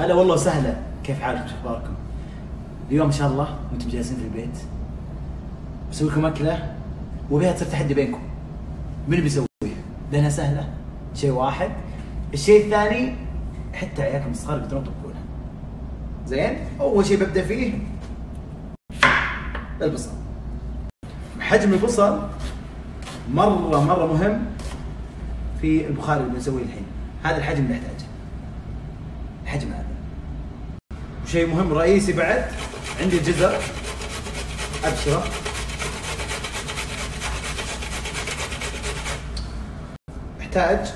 هلا والله وسهلا. كيف حالكم؟ شو أخباركم؟ اليوم إن شاء الله وأنتم جالسين في البيت. بسوي لكم أكلة وبها تصير تحدي بينكم. من بيسويها؟ لأنها سهلة. شيء واحد. الشيء الثاني حتى عيالكم الصغار يقدرون يطبقونها زين؟ أول شيء ببدأ فيه البصل. حجم البصل مرة مرة مهم في البخاري اللي بنسويه الحين. هذا الحجم اللي نحتاجه. الحجم هذا. وشيء مهم رئيسي بعد عندي الجزر أبشرة. احتاج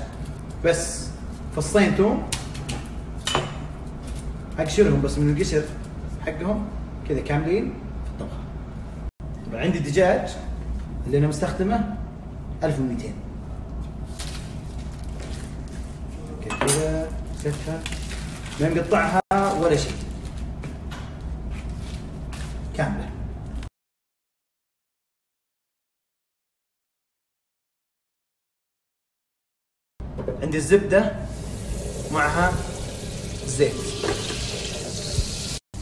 بس فصين توم. أقشرهم بس من القشر حقهم كذا كاملين في الطبخة. طبعا عندي دجاج اللي أنا مستخدمه 1200 كذا ستها ما مقطعها ولا شيء. كاملة. عندي الزبدة معها زيت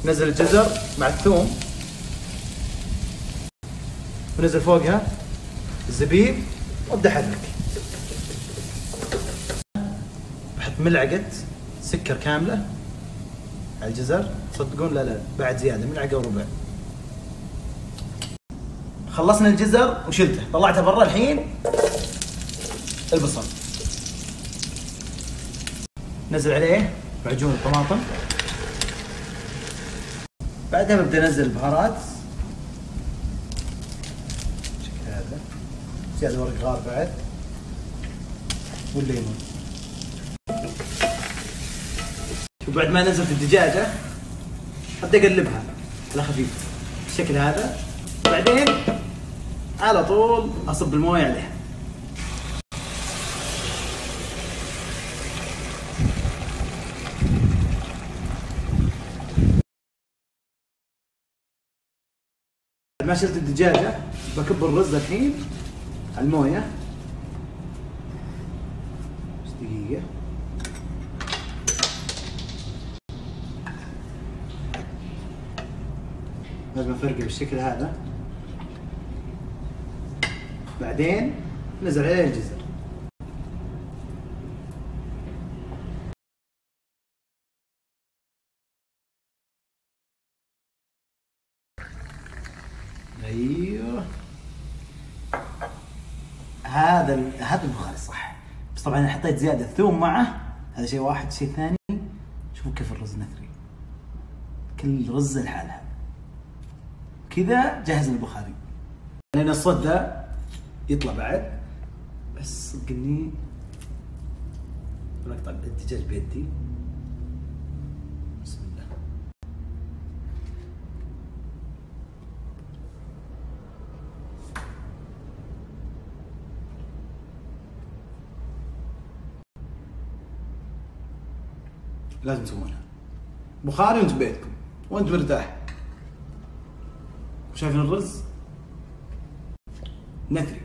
نزل الجزر مع الثوم. ونزل فوقها الزبيب وابدأ أحرك. بحط ملعقة سكر كاملة على الجزر. تصدقون لا لا بعد زيادة ملعقه وربع خلصنا الجزر وشلته. طلعته برا الحين. البصل. نزل عليه معجون الطماطم. بعدها ببدأ أنزل البهارات بالشكل هذا. زيادة ورق غار بعد. والليمون. وبعد ما نزلت الدجاجة ابدا أقلبها على خفيف. بالشكل هذا بعدين على طول أصب الموية عليها. ما شلت الدجاجة بكب الرز الحين على الموية. دقيقه لازم افرقه بالشكل هذا. بعدين نزل عليه الجزر. أيوه. هذا هذا البخاري صح. بس طبعا أنا حطيت زيادة ثوم معه هذا شيء واحد. شيء ثاني شوفوا كيف الرز نثري. كل رز لحالها. كذا جهز البخاري لأن الصوت ذا يطلع بعد بس صدق اني بقطع الدجاج بيدي. بسم الله. لازم تسوونها. بخاري وانت ببيتكم وانت مرتاح. شايفين الرز؟ نثري.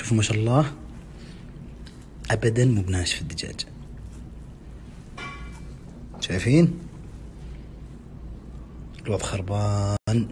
شوفوا ما شاء الله. ابدا مو بناشف الدجاج. شايفين؟ الوضع خربان.